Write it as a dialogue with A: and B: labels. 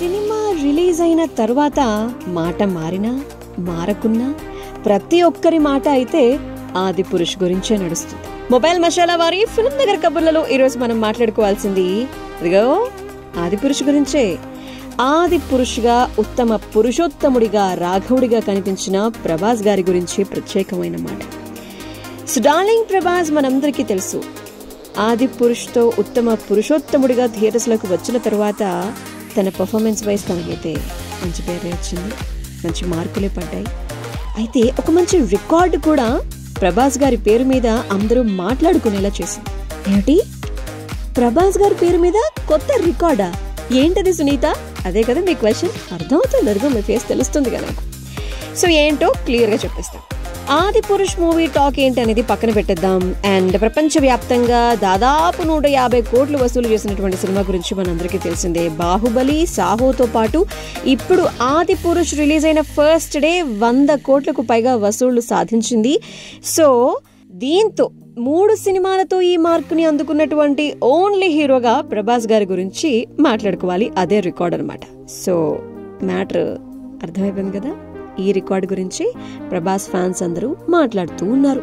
A: Cinema release అయిన తర్వాత మాట మారినా మారకున్నా ప్రతి ఒక్కరి మాట అయితే ఆది పురుష్ గురించే నడుస్తుంది. మొబైల్ మసాలా వారి ఫిల్మ్ నగర్ కబుర్లలో ఈరోజు మనం మాట్లాడుకోవాల్సింది ఇదిగో ఆది పురుష్ గురించే. ఆది పురుషుగా ఉత్తమ పురుషోత్తముడిగా రాఘవుడిగా కనిపించిన ప్రభాస్ గారి గురించి ప్రత్యేకమైన మాట. సో డార్లింగ్ ప్రభాస్ మనందరికీ తెలుసు. ఆది పురుష్తో ఉత్తమ పురుషోత్తముడిగా థియేటర్స్లోకి వచ్చిన తర్వాత తన పర్ఫార్మెన్స్ వైజ్ తనకైతే మంచి పేరే వచ్చింది. మంచి మార్కులే పడ్డాయి. అయితే ఒక మంచి రికార్డు కూడా ప్రభాస్ గారి పేరు మీద అందరూ మాట్లాడుకునేలా చేసింది. ఏమిటి? ప్రభాస్ గారి పేరు మీద కొత్త రికార్డా ఏంటది సునీత? అదే కదా మీ క్వశ్చన్ అర్థమవుతుంది అర్థం మీ ఫేస్ తెలుస్తుంది కదా నాకు. సో ఏంటో క్లియర్గా చెప్పేస్తాను. ఆది పురుష్ మూవీ టాక్ ఏంటి అనేది పక్కన పెట్టేద్దాం. అండ్ ప్రపంచవ్యాప్తంగా దాదాపు నూట యాభై కోట్లు వసూలు చేసినటువంటి సినిమా గురించి మనందరికీ తెలిసిందే. బాహుబలి సాహోతో పాటు ఇప్పుడు ఆది పురుష్ రిలీజ్ అయిన ఫస్ట్ డే వంద కోట్లకు పైగా వసూళ్ళు సాధించింది. సో దీంతో మూడు సినిమాలతో ఈ మార్కుని అందుకున్నటువంటి ఓన్లీ హీరోగా ప్రభాస్ గారి గురించి మాట్లాడుకోవాలి. అదే రికార్డ్ అనమాట సో మ్యాటర్ అర్థమైపోయింది కదా? ఈ రికార్డ్ గురించి ప్రభాస్ ఫ్యాన్స్ అందరూ మాట్లాడుతూ ఉన్నారు.